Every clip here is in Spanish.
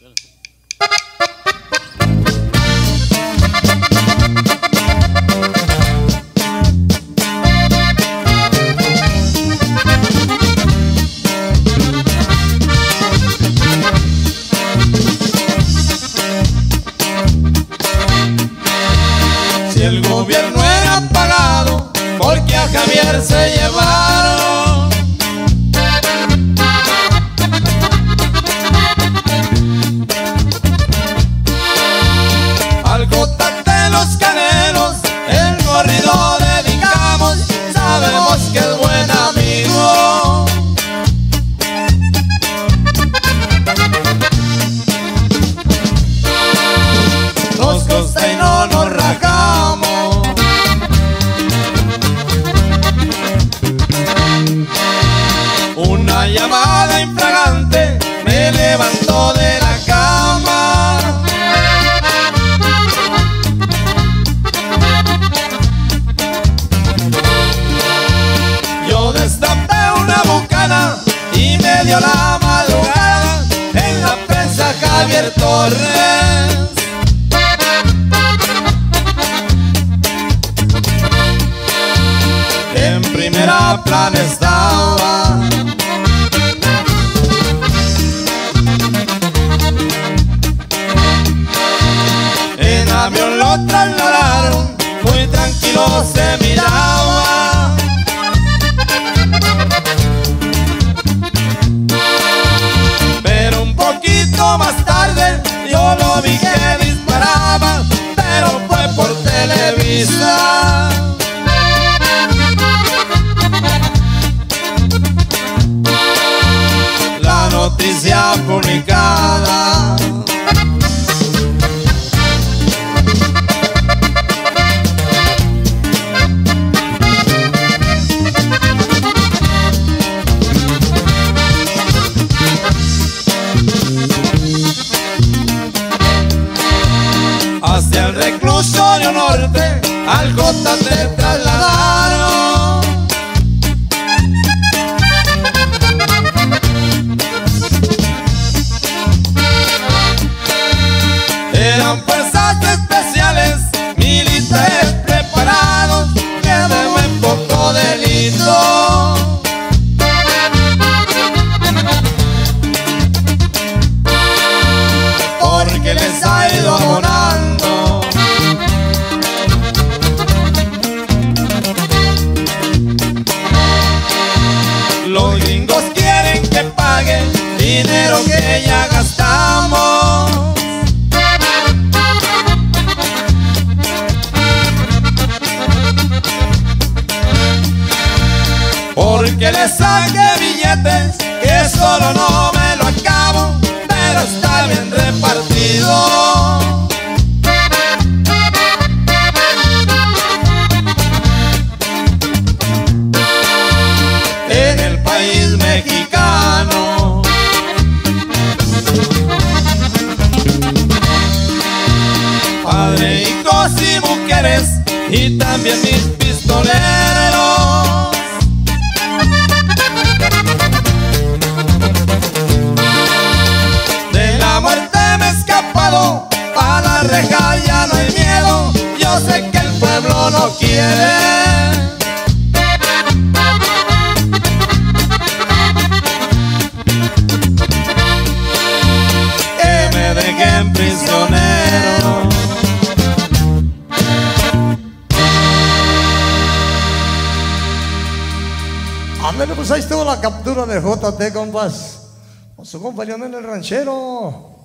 Si el gobierno era pagado, porque a Javier se llevaba al reclusorio norte, al Jota te trasladaron. canción en el ranchero.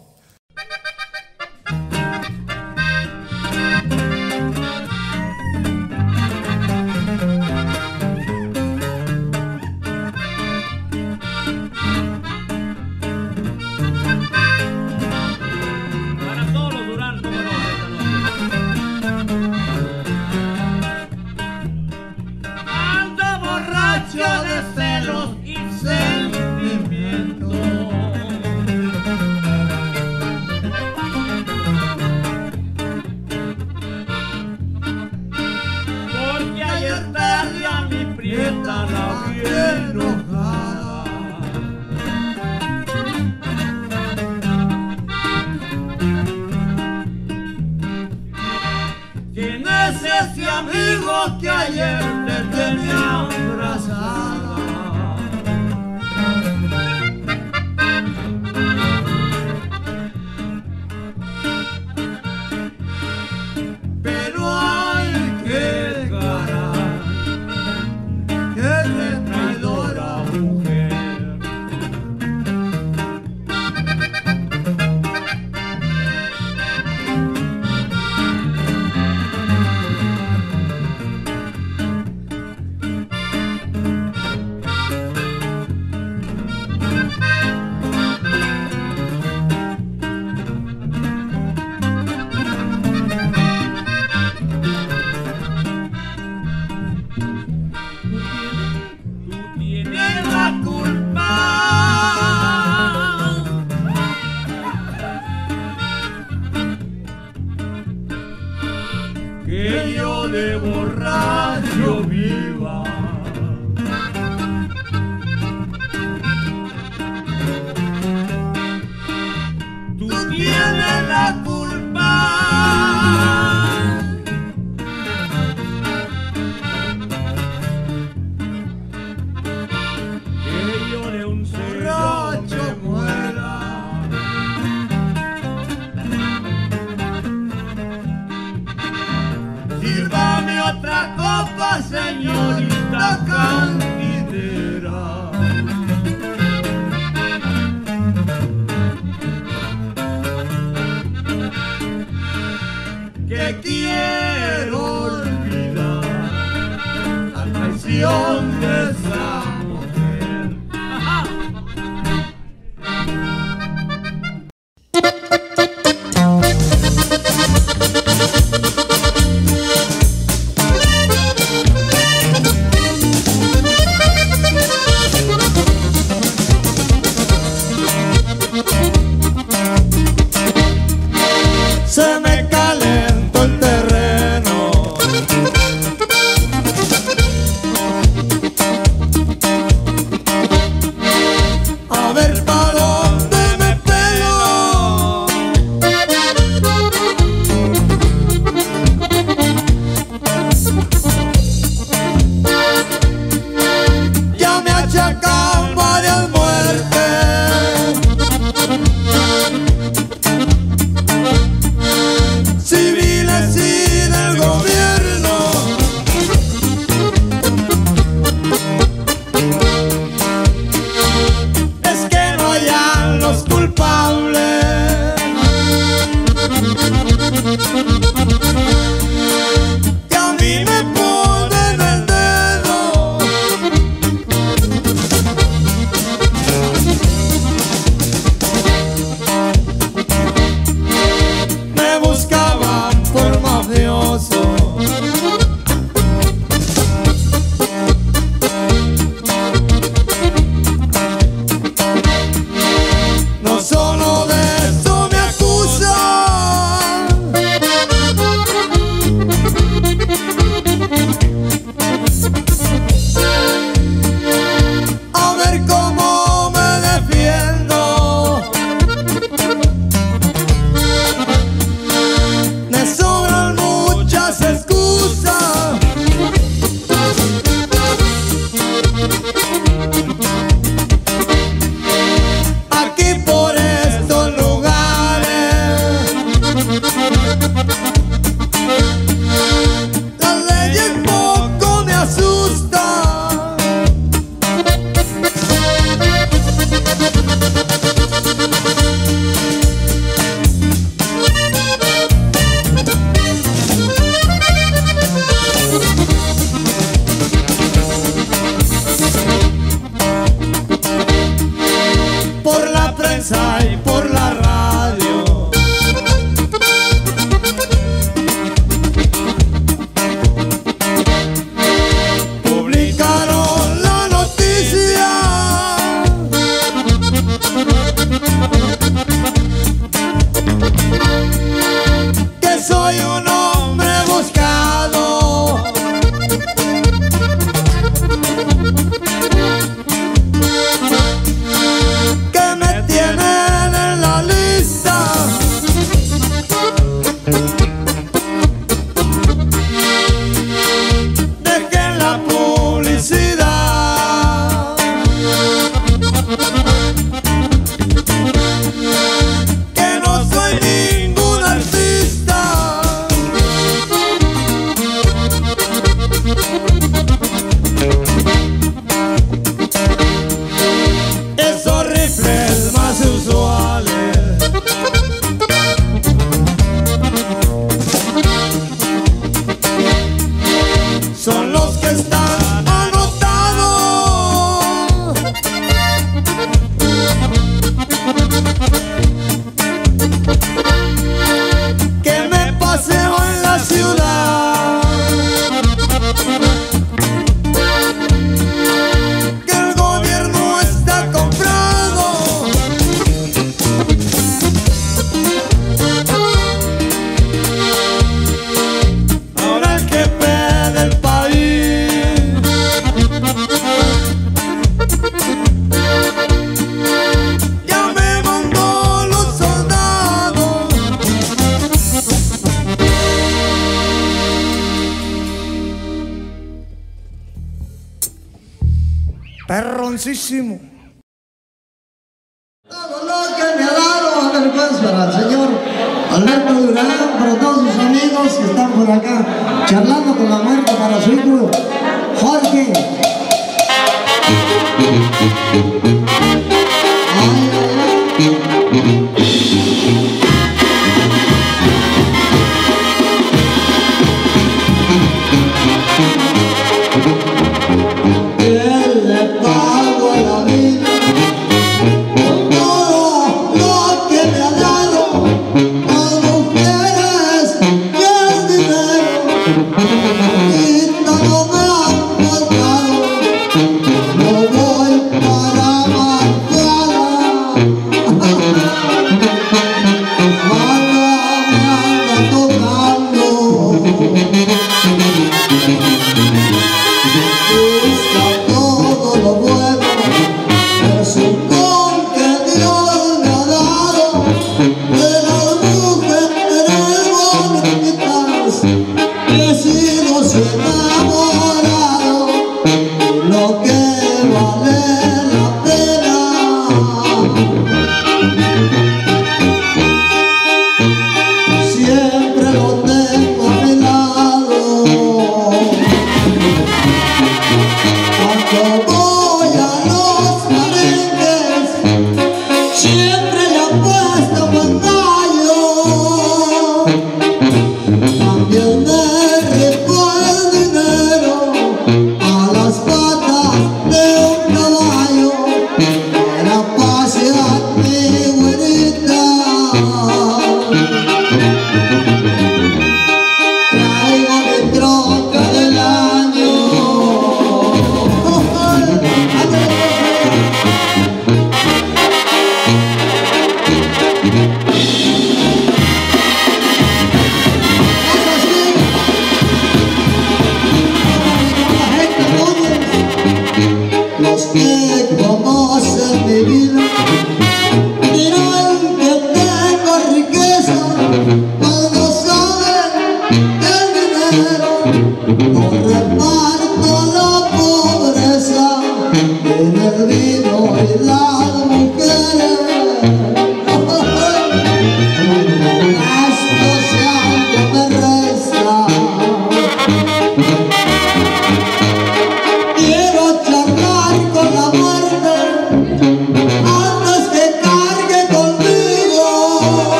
canción. perroncísimo. Todo lo que me ha dado vergüenza al señor Alberto Durán, para todos sus amigos que están por acá charlando con la muerte para su hijo Jorge.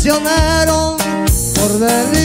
traicionaron por derribar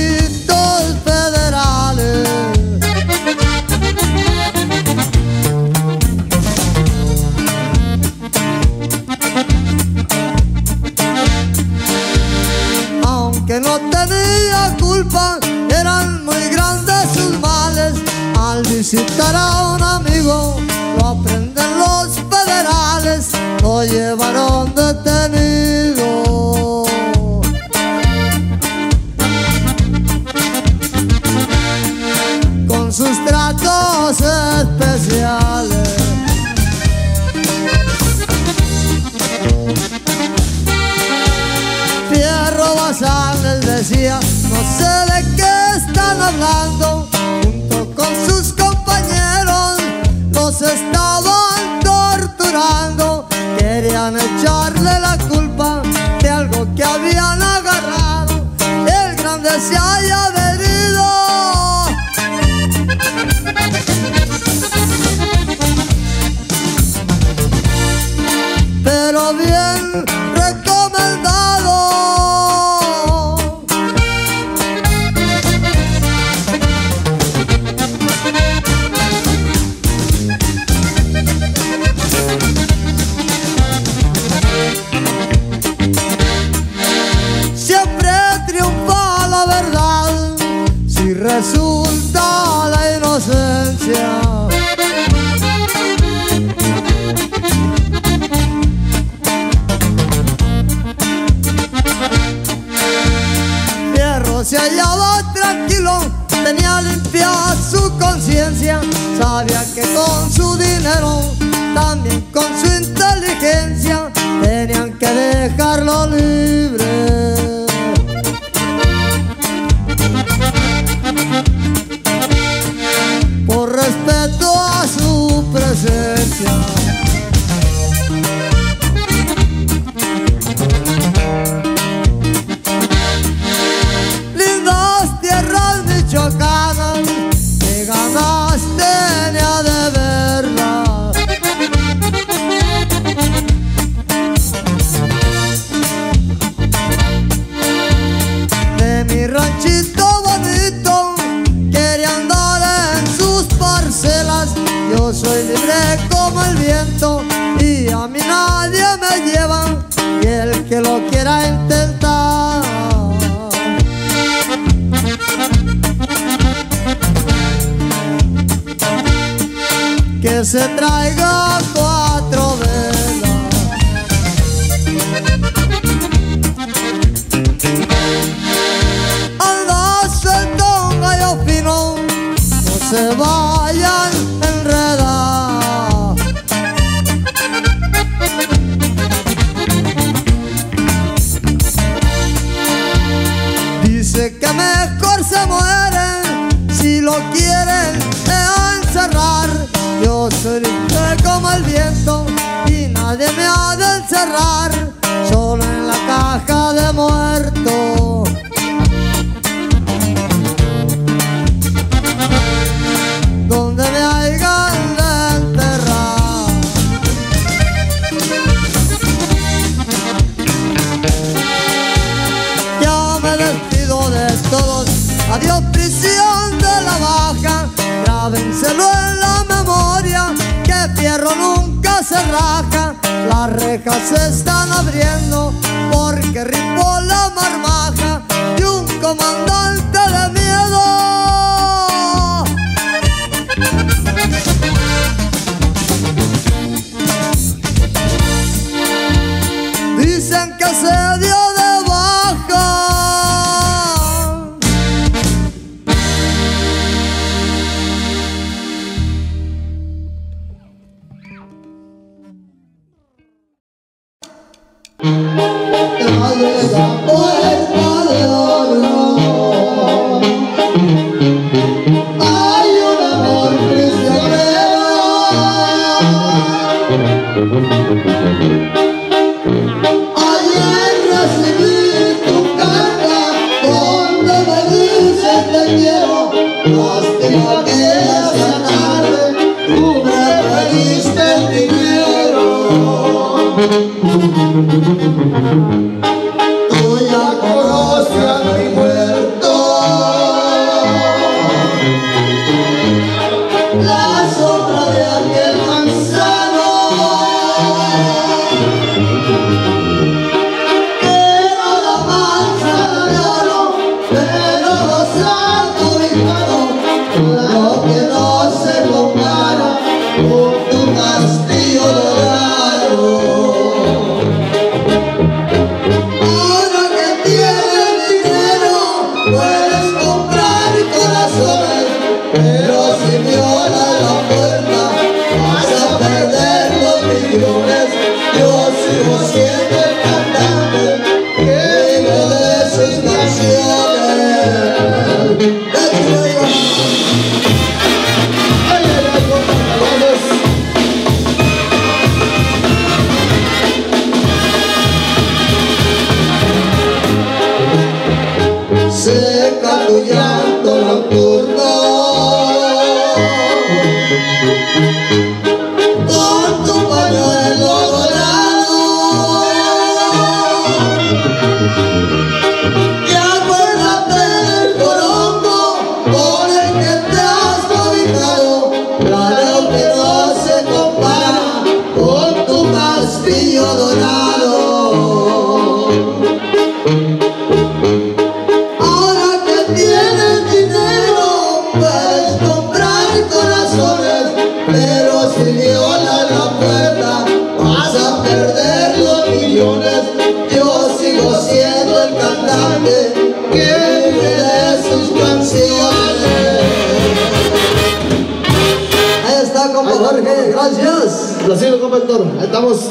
Jorge, gracias. Lo sigo, conventor. Estamos.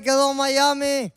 Quedó Miami.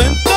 something.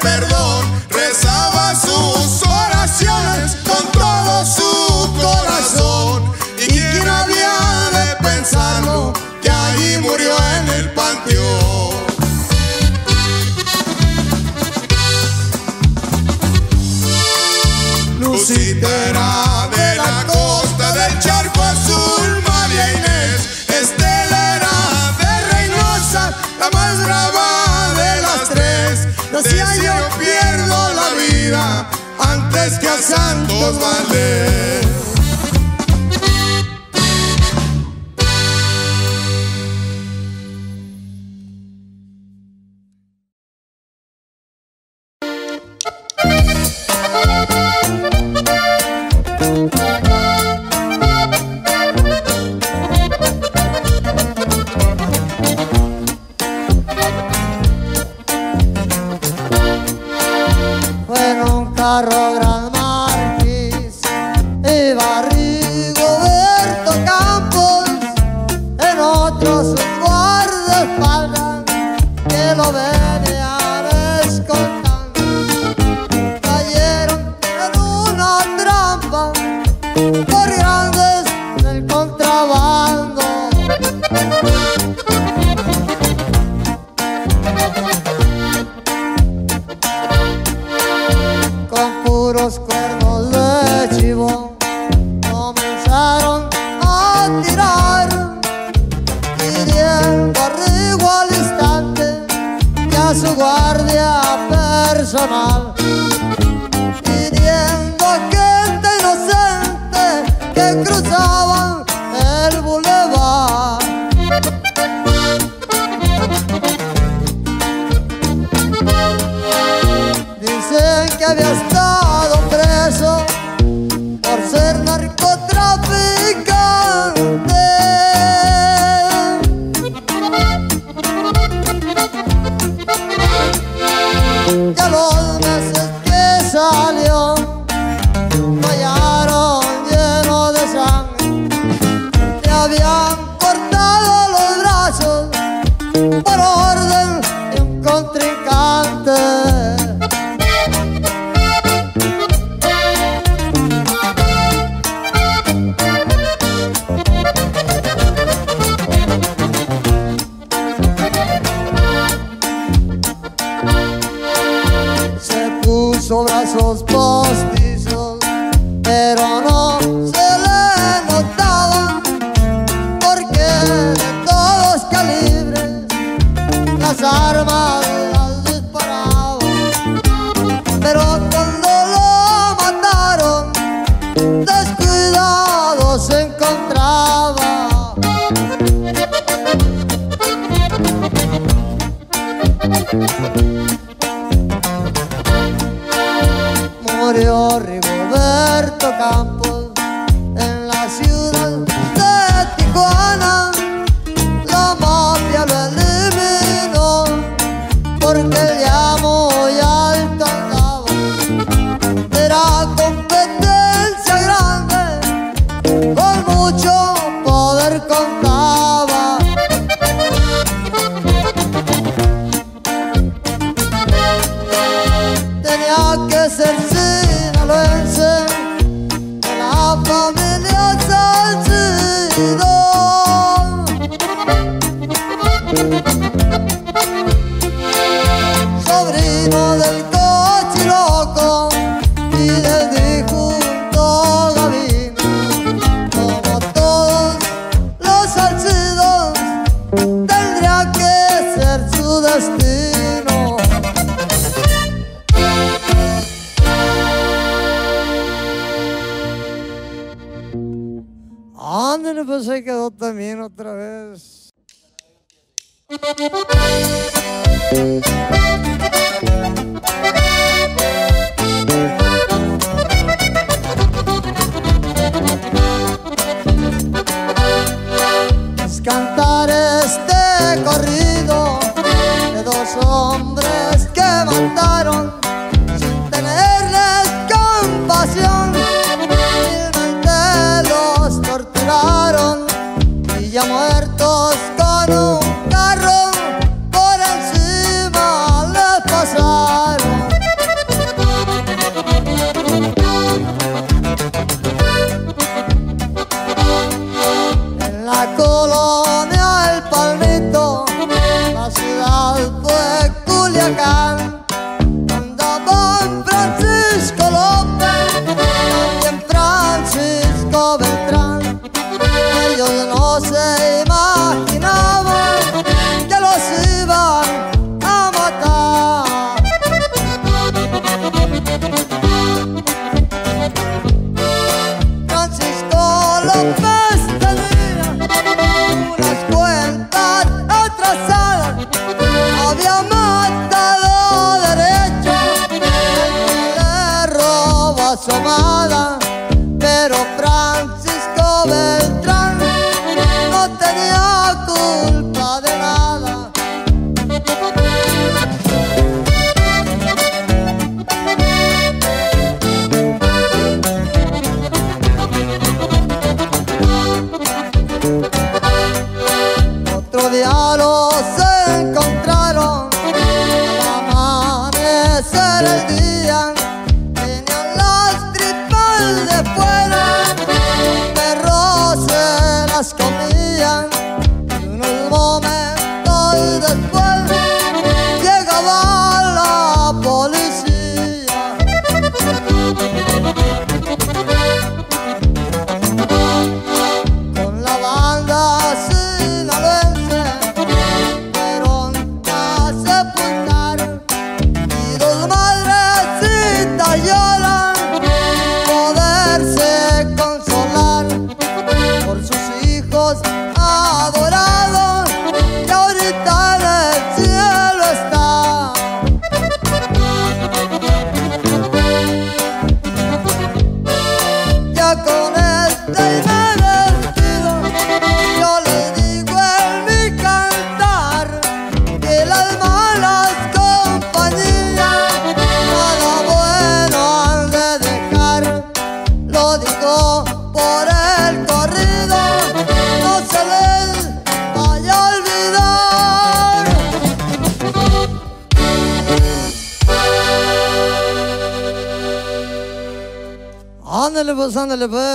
Perdón. Santos Valdés.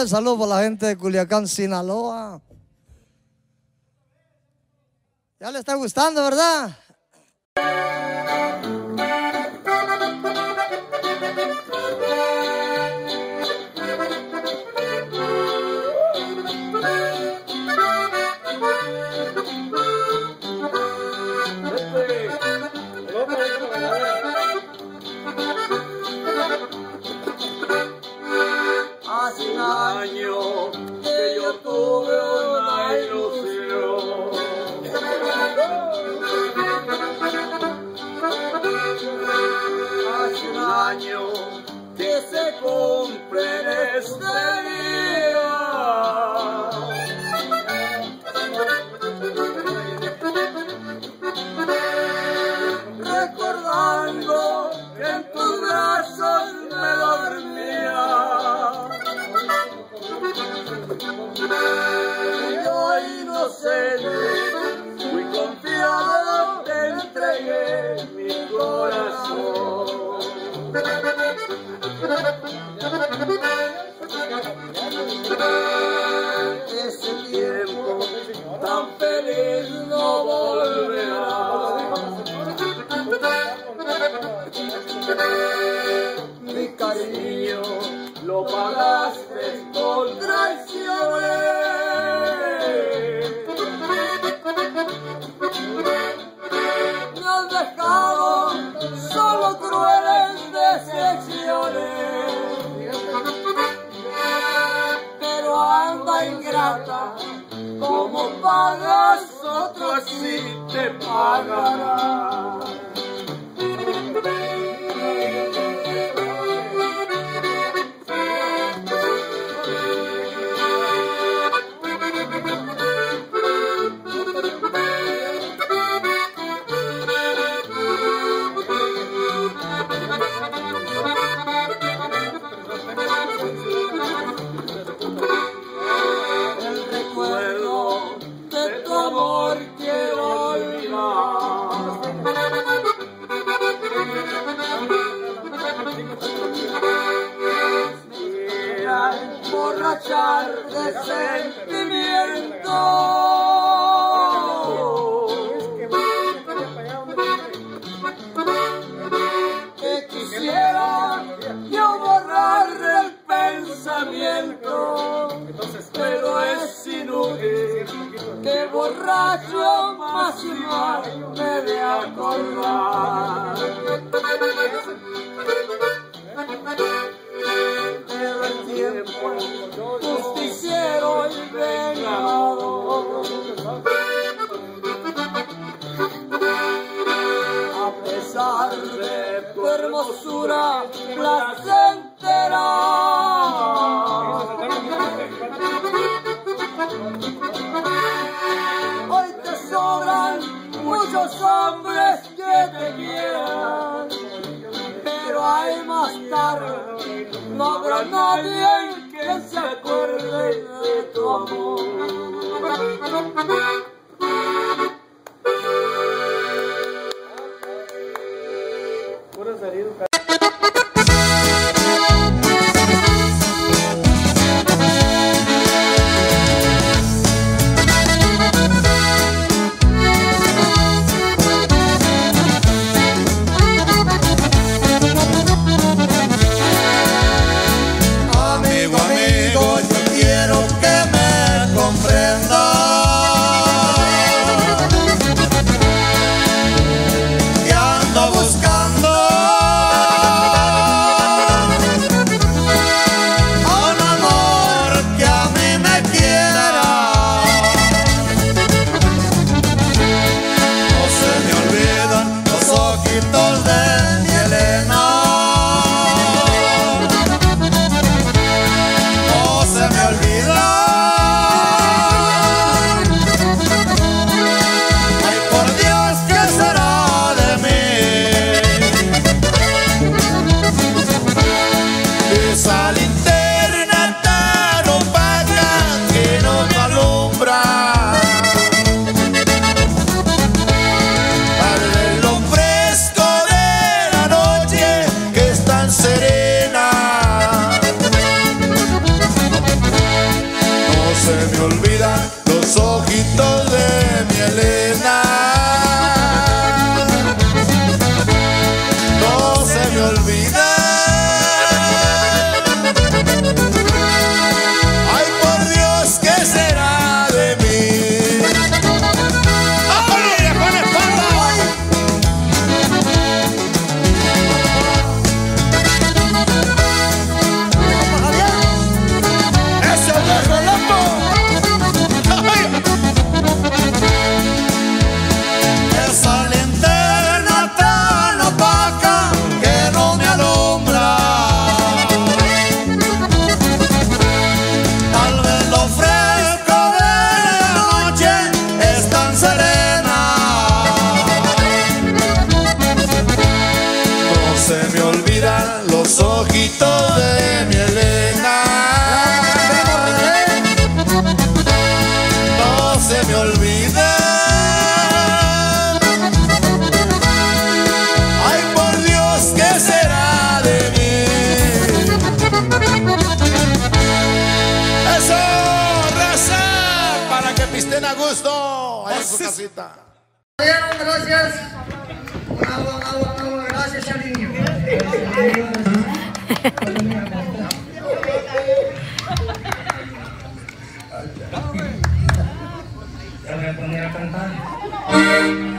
Saludos para la gente de Culiacán, Sinaloa. Ya le está gustando, ¿verdad? gusto. casita. gracias. Bravo, bravo, bravo. Gracias al niño. Ya voy a poner.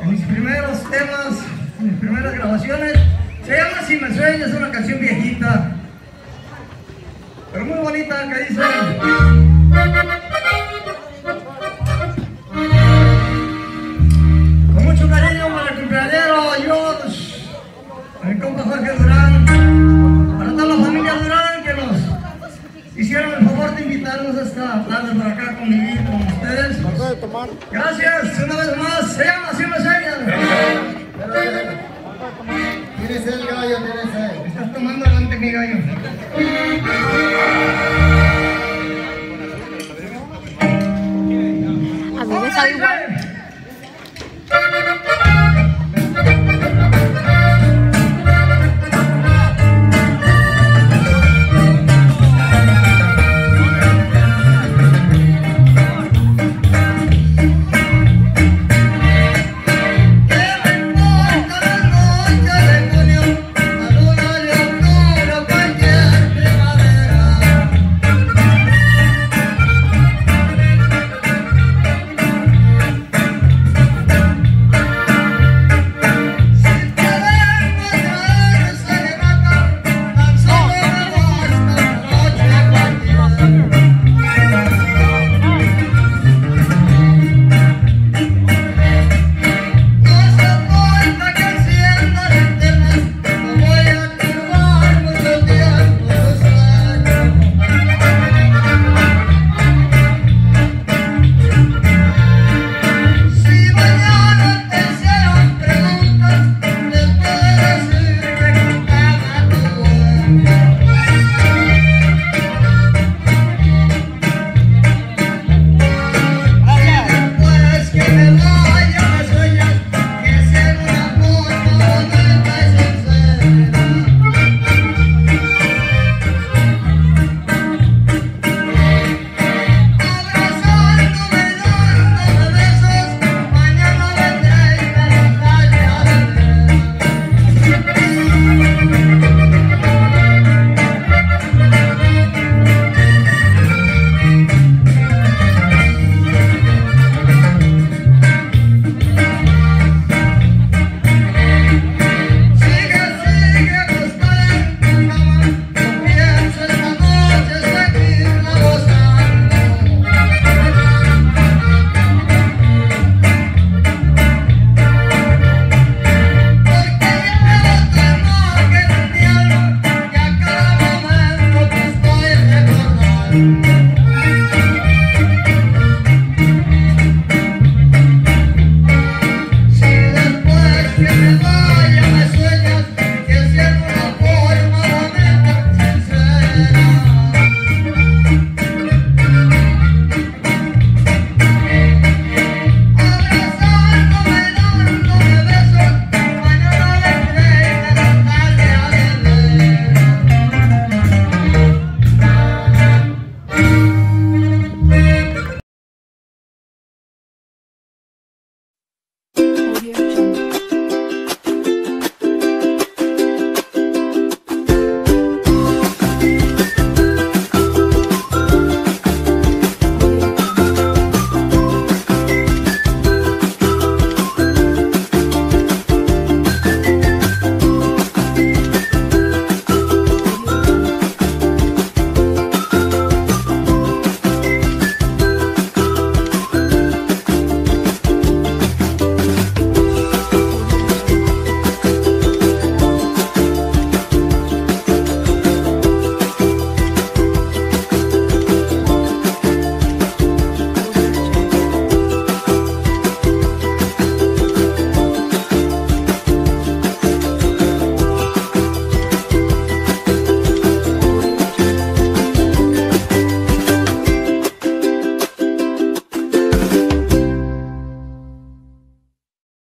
en mis primeros temas, en mis primeras grabaciones. Se llama Si me sueñas, es una canción viejita, pero muy bonita que dice...